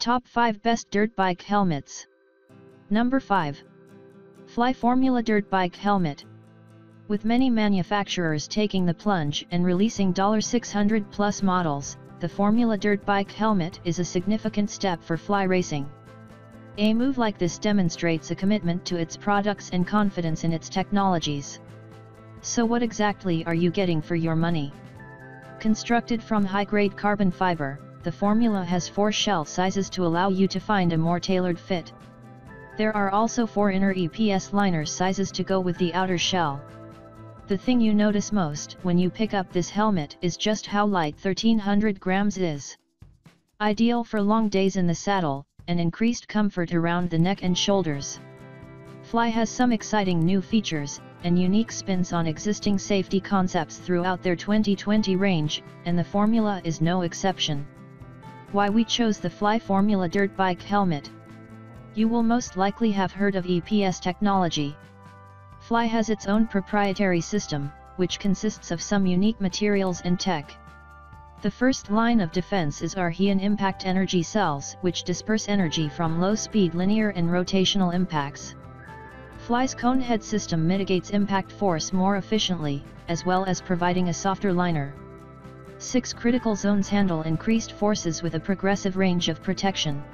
Top 5 Best Dirt Bike Helmets Number 5. Fly Formula Dirt Bike Helmet. With many manufacturers taking the plunge and releasing $600 plus models, the Formula Dirt Bike Helmet is a significant step for fly racing. A move like this demonstrates a commitment to its products and confidence in its technologies. So what exactly are you getting for your money? Constructed from high-grade carbon fiber, the formula has four shell sizes to allow you to find a more tailored fit. There are also four inner EPS liner sizes to go with the outer shell. The thing you notice most when you pick up this helmet is just how light 1300 grams is. Ideal for long days in the saddle, and increased comfort around the neck and shoulders. Fly has some exciting new features, and unique spins on existing safety concepts throughout their 2020 range, and the Formula is no exception. Why we chose the Fly Formula Dirt Bike Helmet you will most likely have heard of EPS technology. Fly has its own proprietary system, which consists of some unique materials and tech. The first line of defense is a Rheon impact energy cells which disperse energy from low-speed linear and rotational impacts. Fly's Conehead system mitigates impact force more efficiently, as well as providing a softer liner. Six critical zones handle increased forces with a progressive range of protection.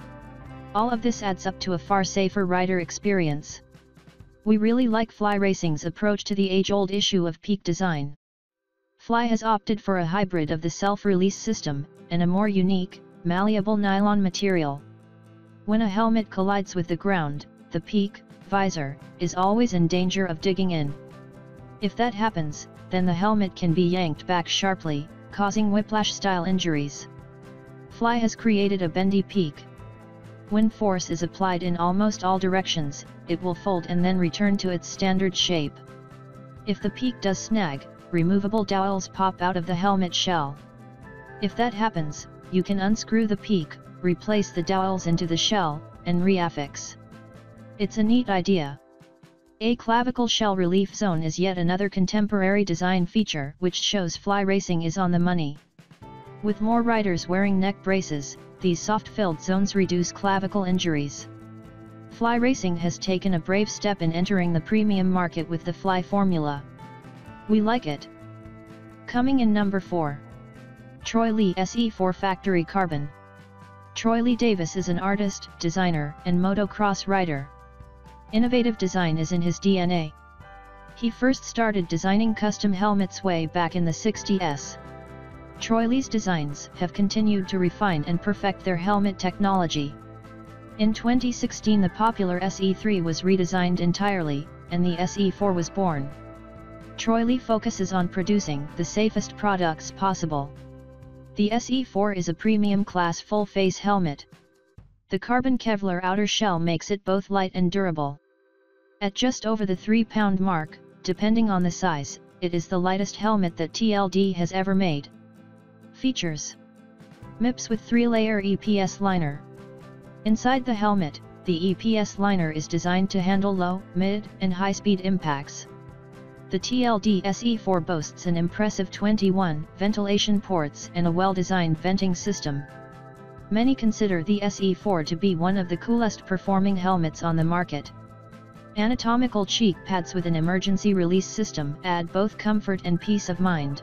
All of this adds up to a far safer rider experience. We really like Fly Racing's approach to the age-old issue of peak design. Fly has opted for a hybrid of the self-release system, and a more unique, malleable nylon material. When a helmet collides with the ground, the peak, visor, is always in danger of digging in. If that happens, then the helmet can be yanked back sharply, causing whiplash-style injuries. Fly has created a bendy peak, when force is applied in almost all directions, it will fold and then return to its standard shape. If the peak does snag, removable dowels pop out of the helmet shell. If that happens, you can unscrew the peak, replace the dowels into the shell, and reaffix. It's a neat idea. A clavicle shell relief zone is yet another contemporary design feature which shows fly racing is on the money. With more riders wearing neck braces, these soft-filled zones reduce clavicle injuries. Fly Racing has taken a brave step in entering the premium market with the Fly formula. We like it. Coming in number 4. Troy Lee SE4 Factory Carbon. Troy Lee Davis is an artist, designer, and motocross rider. Innovative design is in his DNA. He first started designing custom helmets way back in the 60s. Troy Lee's designs have continued to refine and perfect their helmet technology. In 2016 the popular SE3 was redesigned entirely, and the SE4 was born. Troy Lee focuses on producing the safest products possible. The SE4 is a premium class full-face helmet. The carbon Kevlar outer shell makes it both light and durable. At just over the 3-pound mark, depending on the size, it is the lightest helmet that TLD has ever made. Features MIPS with 3-layer EPS liner. Inside the helmet, the EPS liner is designed to handle low, mid, and high-speed impacts. The TLD SE4 boasts an impressive 21 ventilation ports and a well-designed venting system. Many consider the SE4 to be one of the coolest performing helmets on the market. Anatomical cheek pads with an emergency release system add both comfort and peace of mind.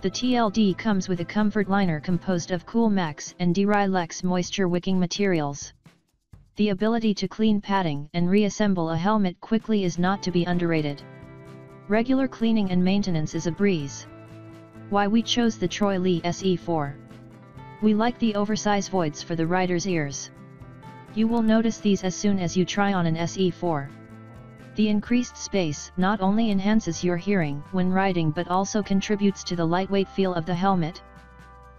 The TLD comes with a comfort liner composed of Cool Max and Drylex moisture wicking materials. The ability to clean padding and reassemble a helmet quickly is not to be underrated. Regular cleaning and maintenance is a breeze. Why we chose the Troy Lee SE4. We like the oversized voids for the rider's ears. You will notice these as soon as you try on an SE4. The increased space not only enhances your hearing when riding but also contributes to the lightweight feel of the helmet.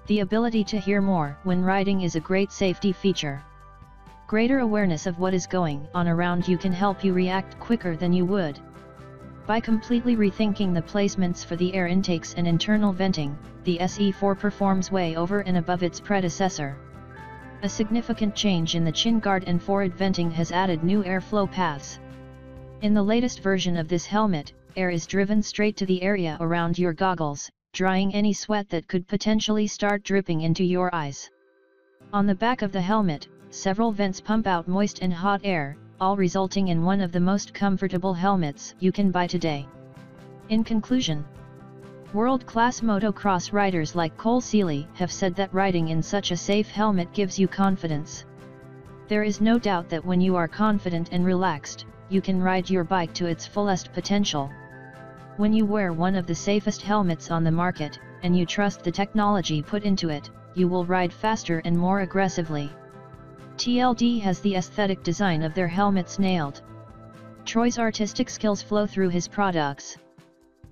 The ability to hear more when riding is a great safety feature. Greater awareness of what is going on around you can help you react quicker than you would. By completely rethinking the placements for the air intakes and internal venting, the SE4 performs way over and above its predecessor. A significant change in the chin guard and forward venting has added new airflow paths. In the latest version of this helmet, air is driven straight to the area around your goggles, drying any sweat that could potentially start dripping into your eyes. On the back of the helmet, several vents pump out moist and hot air, all resulting in one of the most comfortable helmets you can buy today. In conclusion, World-class motocross riders like Cole Seely have said that riding in such a safe helmet gives you confidence. There is no doubt that when you are confident and relaxed, you can ride your bike to its fullest potential. When you wear one of the safest helmets on the market, and you trust the technology put into it, you will ride faster and more aggressively. TLD has the aesthetic design of their helmets nailed. Troy's artistic skills flow through his products.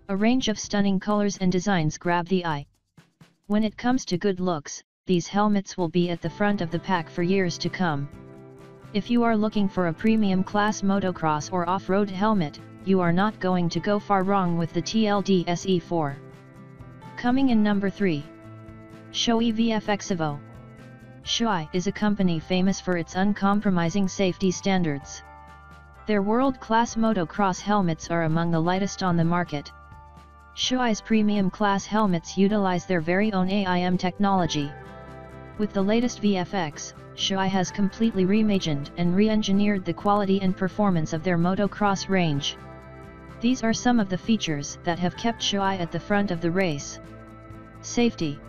A range of stunning colors and designs grab the eye. When it comes to good looks, these helmets will be at the front of the pack for years to come. If you are looking for a premium class motocross or off-road helmet, you are not going to go far wrong with the TLD SE4. Coming in number 3. Shoei VFX Evo. Shoei is a company famous for its uncompromising safety standards. Their world-class motocross helmets are among the lightest on the market. Shoei's premium class helmets utilize their very own AIM technology. With the latest VFX, Shoei has completely reimagined and re-engineered the quality and performance of their motocross range. These are some of the features that have kept Shoei at the front of the race. Safety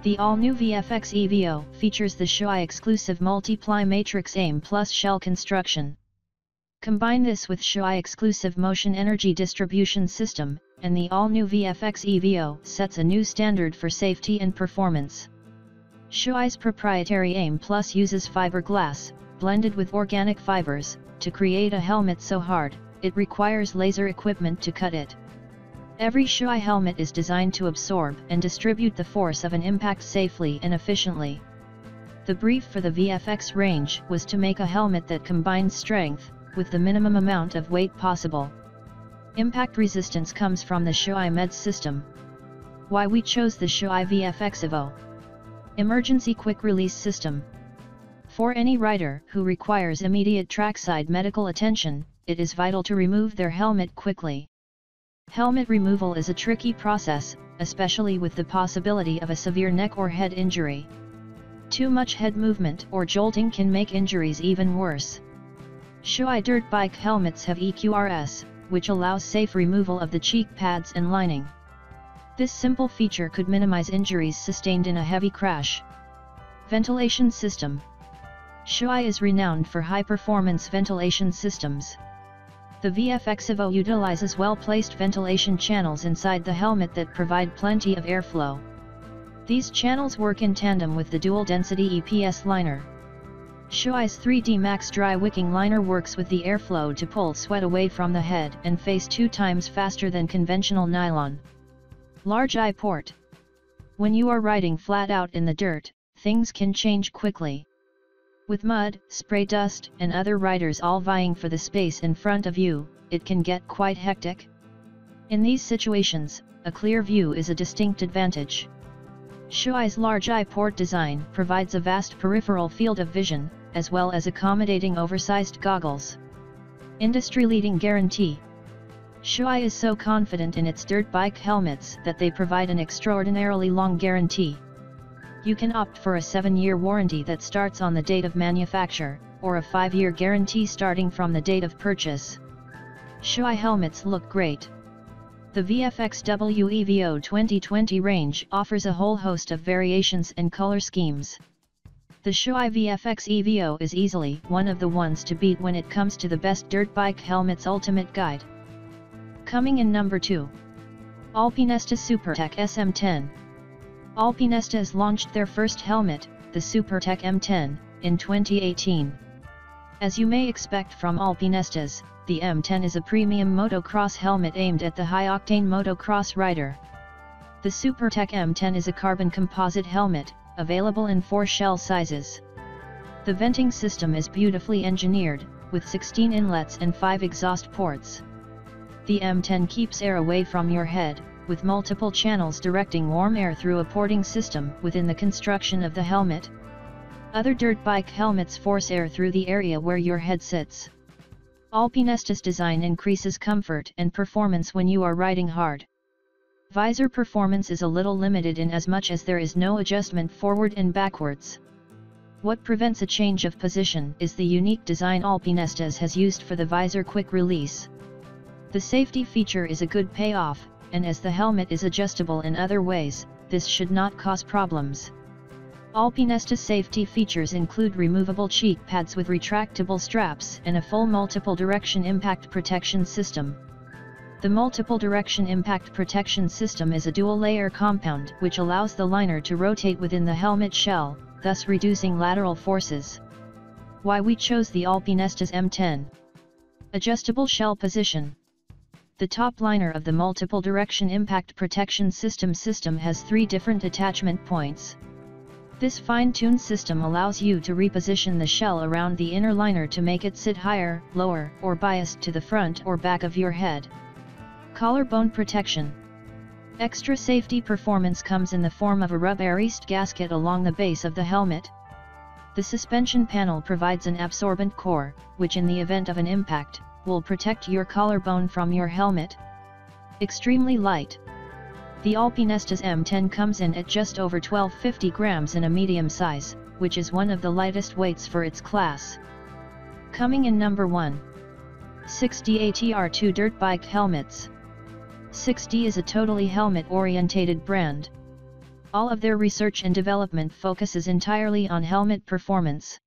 The all-new VFX EVO features the Shoei exclusive multiply matrix AIM plus shell construction. Combine this with Shoei exclusive motion energy distribution system, and the all-new VFX EVO sets a new standard for safety and performance. Shoei's proprietary AIM Plus uses fiberglass, blended with organic fibers, to create a helmet so hard, it requires laser equipment to cut it. Every Shoei helmet is designed to absorb and distribute the force of an impact safely and efficiently. The brief for the VFX range was to make a helmet that combines strength, with the minimum amount of weight possible. Impact resistance comes from the Shoei MED system. Why we chose the Shoei VFX Evo. Emergency Quick Release System. For any rider who requires immediate trackside medical attention, it is vital to remove their helmet quickly. Helmet removal is a tricky process, especially with the possibility of a severe neck or head injury. Too much head movement or jolting can make injuries even worse. Shoei dirt bike helmets have EQRS, which allows safe removal of the cheek pads and lining. This simple feature could minimize injuries sustained in a heavy crash. Ventilation System Shoei is renowned for high-performance ventilation systems. The VFX Evo utilizes well-placed ventilation channels inside the helmet that provide plenty of airflow. These channels work in tandem with the dual-density EPS liner. Shoei's 3D Max Dry Wicking Liner works with the airflow to pull sweat away from the head and face two times faster than conventional nylon. Large eye port. When you are riding flat out in the dirt, things can change quickly. With mud, spray dust and other riders all vying for the space in front of you, it can get quite hectic. In these situations, a clear view is a distinct advantage. Shoei's large eye port design provides a vast peripheral field of vision, as well as accommodating oversized goggles. Industry-leading guarantee. Shoei is so confident in its dirt bike helmets that they provide an extraordinarily long guarantee. You can opt for a 7-year warranty that starts on the date of manufacture, or a 5-year guarantee starting from the date of purchase. Shoei helmets look great. The VFXW EVO 2020 range offers a whole host of variations and color schemes. The Shoei VFX EVO is easily one of the ones to beat when it comes to the best dirt bike helmets ultimate guide. Coming in number 2. Alpinestars SuperTech SM10. Alpinestars has launched their first helmet, the SuperTech M10, in 2018. As you may expect from Alpinestars, the M10 is a premium motocross helmet aimed at the high-octane motocross rider. The SuperTech M10 is a carbon composite helmet, available in four shell sizes. The venting system is beautifully engineered, with 16 inlets and 5 exhaust ports. The M10 keeps air away from your head, with multiple channels directing warm air through a porting system within the construction of the helmet. Other dirt bike helmets force air through the area where your head sits. Alpinestars' design increases comfort and performance when you are riding hard. Visor performance is a little limited in as much as there is no adjustment forward and backwards. What prevents a change of position is the unique design Alpinestars has used for the visor quick release. The safety feature is a good payoff, and as the helmet is adjustable in other ways, this should not cause problems. Alpinestars' safety features include removable cheek pads with retractable straps and a full multiple direction impact protection system. The multiple direction impact protection system is a dual-layer compound which allows the liner to rotate within the helmet shell, thus reducing lateral forces. Why we chose the Alpinestars M10 Adjustable shell position The top liner of the multiple direction impact protection system system has three different attachment points. This fine-tuned system allows you to reposition the shell around the inner liner to make it sit higher, lower, or biased to the front or back of your head. Collarbone protection. Extra safety performance comes in the form of a rub arrest gasket along the base of the helmet. The suspension panel provides an absorbent core, which in the event of an impact, will protect your collarbone from your helmet. Extremely light. The Alpinestars M10 comes in at just over 1250 grams in a medium size, which is one of the lightest weights for its class. Coming in number 1. 6D ATR2 Dirt Bike Helmets 6D is a totally helmet-orientated brand. All of their research and development focuses entirely on helmet performance.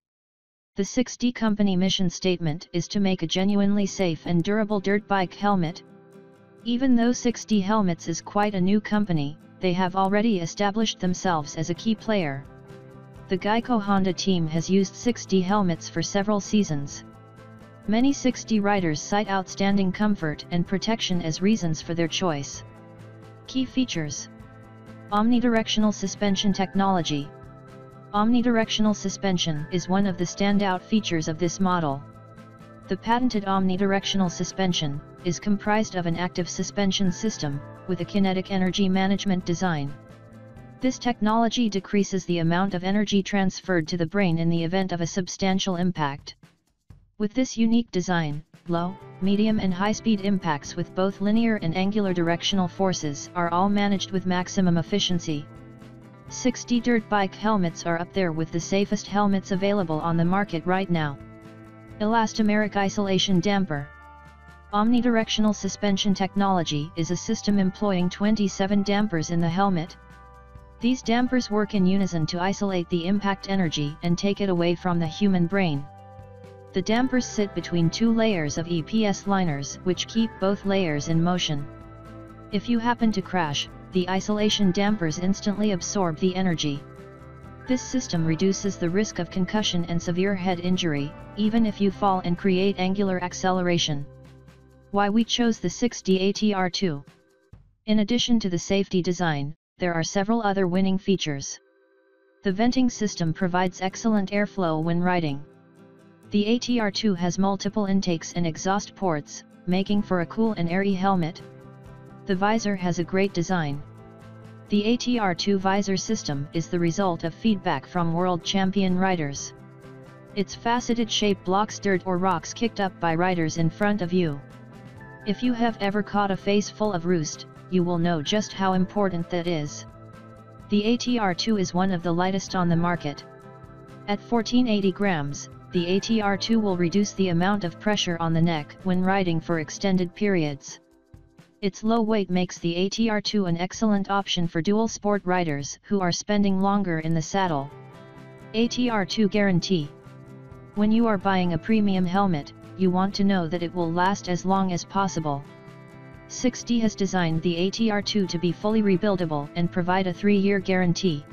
The 6D company mission statement is to make a genuinely safe and durable dirt bike helmet. Even though 6D Helmets is quite a new company, they have already established themselves as a key player. The Geico Honda team has used 6D helmets for several seasons. Many 6D riders cite outstanding comfort and protection as reasons for their choice. Key features Omnidirectional suspension technology Omnidirectional suspension is one of the standout features of this model. The patented omnidirectional suspension is comprised of an active suspension system, with a kinetic energy management design. This technology decreases the amount of energy transferred to the brain in the event of a substantial impact. With this unique design, low, medium and high-speed impacts with both linear and angular directional forces are all managed with maximum efficiency. 6D dirt bike helmets are up there with the safest helmets available on the market right now. Elastomeric Isolation Damper Omnidirectional suspension technology is a system employing 27 dampers in the helmet. These dampers work in unison to isolate the impact energy and take it away from the human brain. The dampers sit between two layers of EPS liners which keep both layers in motion. If you happen to crash, the isolation dampers instantly absorb the energy. This system reduces the risk of concussion and severe head injury, even if you fall and create angular acceleration. Why we chose the 6D ATR2 In addition to the safety design, there are several other winning features. The venting system provides excellent airflow when riding. The ATR2 has multiple intakes and exhaust ports, making for a cool and airy helmet. The visor has a great design. The ATR2 visor system is the result of feedback from world champion riders. Its faceted shape blocks dirt or rocks kicked up by riders in front of you. If you have ever caught a face full of roost, you will know just how important that is. The ATR2 is one of the lightest on the market. At 1480 grams, the ATR2 will reduce the amount of pressure on the neck when riding for extended periods. Its low weight makes the ATR2 an excellent option for dual sport riders who are spending longer in the saddle. ATR2 Guarantee When you are buying a premium helmet, you want to know that it will last as long as possible. 6D has designed the ATR2 to be fully rebuildable and provide a 3-year guarantee.